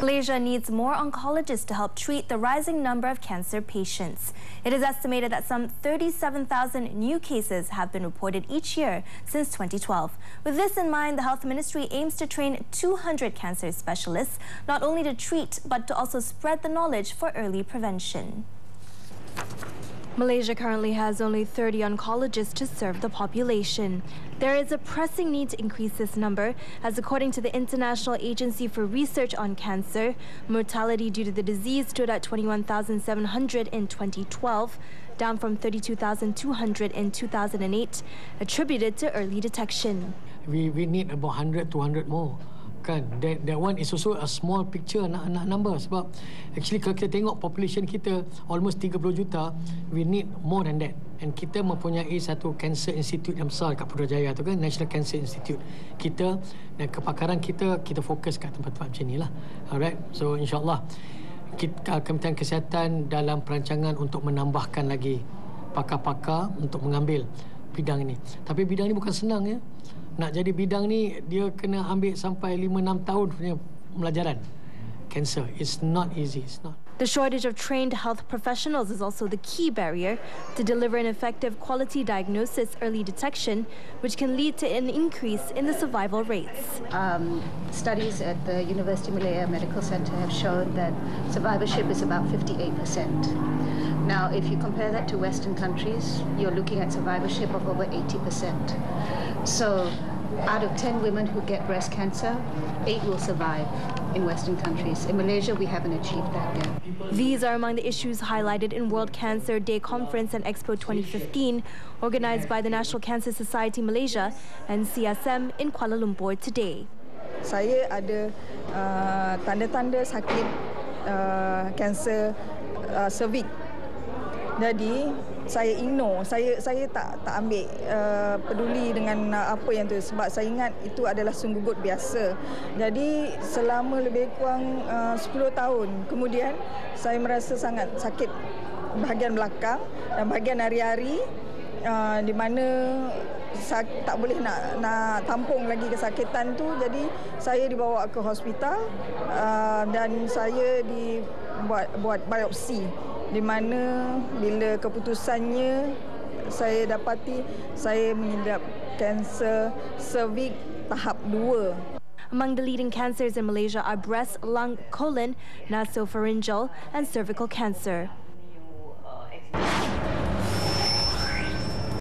Malaysia needs more oncologists to help treat the rising number of cancer patients. It is estimated that some 37,000 new cases have been reported each year since 2012. With this in mind, the Health Ministry aims to train 200 cancer specialists, not only to treat, but to also spread the knowledge for early prevention. Malaysia currently has only 30 oncologists to serve the population. There is a pressing need to increase this number, as according to the International Agency for Research on Cancer, mortality due to the disease stood at 21,700 in 2012, down from 32,200 in 2008, attributed to early detection. We, we need about 100, 200 more. Kan? That that one is also a small picture anak anak number sebab actually kalau kita tengok population kita almost 30 juta we need more than that. And kita mempunyai satu cancer institute yang besar kat Putrajaya tu kan? National Cancer Institute. Kita dan kepakaran kita kita fokus kat tempat-tempat macam ni lah alright? So insyaallah kita Kementerian Kesihatan dalam perancangan untuk menambahkan lagi pakar-pakar untuk mengambil bidang ini. Tapi bidang ini bukan senang ya nak jadi bidang ni dia kena ambil sampai 5 6 tahun punya pelajaran. Cancer is not easy, it's not. The shortage of trained health professionals is also the key barrier to deliver an effective quality diagnosis early detection, which can lead to an increase in the survival rates. Um, studies at the University Malaya Medical Center have shown that survivorship is about 58%. Now, if you compare that to Western countries, you're looking at survivorship of over 80%. So out of 10 women who get breast cancer, 8 will survive in Western countries. In Malaysia, we haven't achieved that yet. These are among the issues highlighted in World Cancer Day Conference and Expo 2015, organized by the National Cancer Society Malaysia and CSM in Kuala Lumpur today. Saya ada uh, tanda-tanda sakit uh, kanser uh, cervix. Jadi saya ignore. Saya saya tak tak ambil uh, peduli dengan uh, apa yang tu. Sebab saya ingat itu adalah sungguh biasa. Jadi selama lebih kurang uh, 10 tahun kemudian saya merasa sangat sakit bahagian belakang dan bahagian hari-hari uh, di mana sak, tak boleh nak nak tampung lagi kesakitan tu. Jadi saya dibawa ke hospital uh, dan saya dibuat buat biopsi di mana bila keputusannya saya dapati saya mengidap kanser cervix tahap 2. Among the leading cancers in Malaysia are breast, lung, colon, nasopharyngeal and cervical cancer.